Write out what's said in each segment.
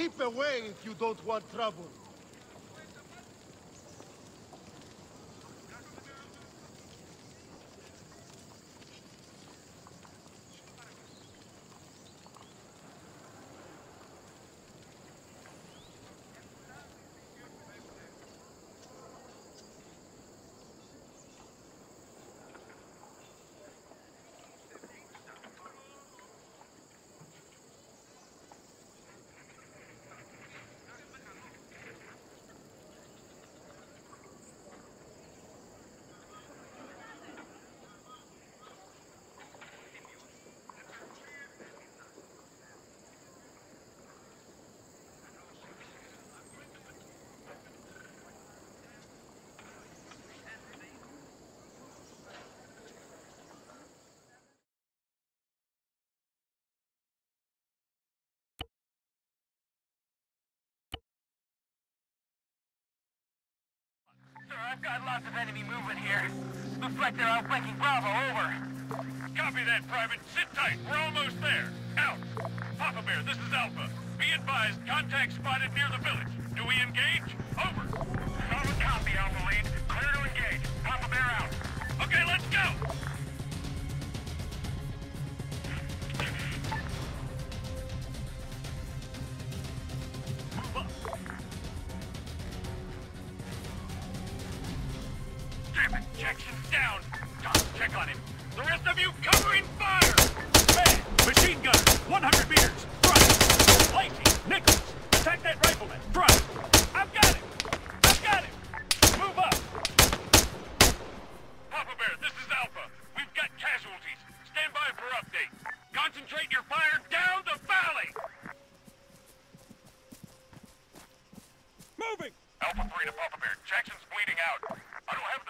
Keep away if you don't want trouble. Sir, I've got lots of enemy movement here. Looks like they're outflanking Bravo, over. Copy that, Private. Sit tight. We're almost there. Out. Papa Bear, this is Alpha. Be advised, contact spotted near the village. Do we engage? Over. Solid copy, Alpha Lead. Clear to engage. Papa Bear out. Okay, let's go! Out. I don't have the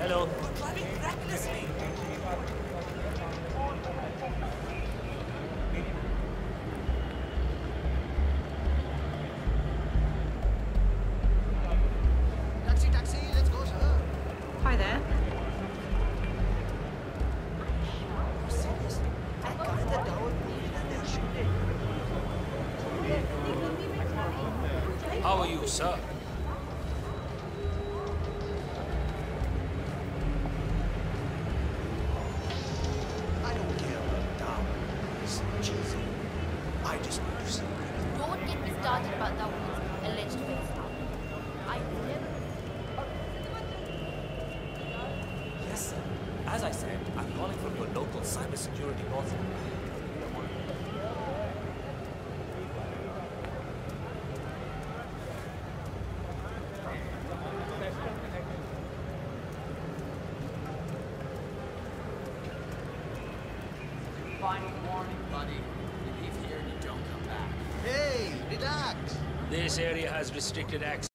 Hello. Taxi, you, sir? I don't care about down. It's cheesy. I just need to see Don't get me started about that woman's alleged face I never. Yes, sir. As I said, I'm calling from your local cybersecurity authority. This area has restricted access.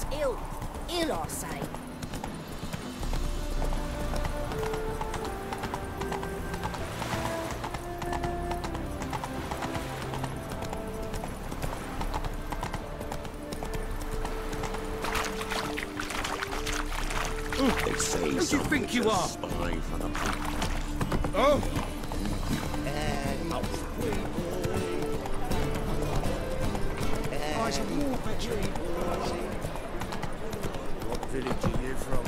Road's ill. Ill, I say. They say Who do you think you are? Spy for the Oh! What village are you from?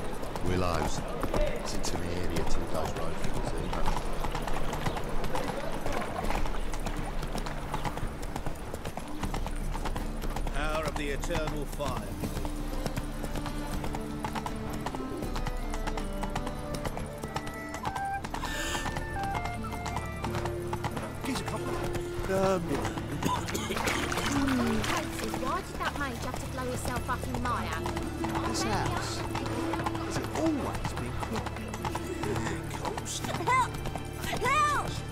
Willows. It's into the area two days road from the sea. Power of the eternal fire. Here's a have to blow himself up in my house? this house. Has it always been crooked? Help! Help!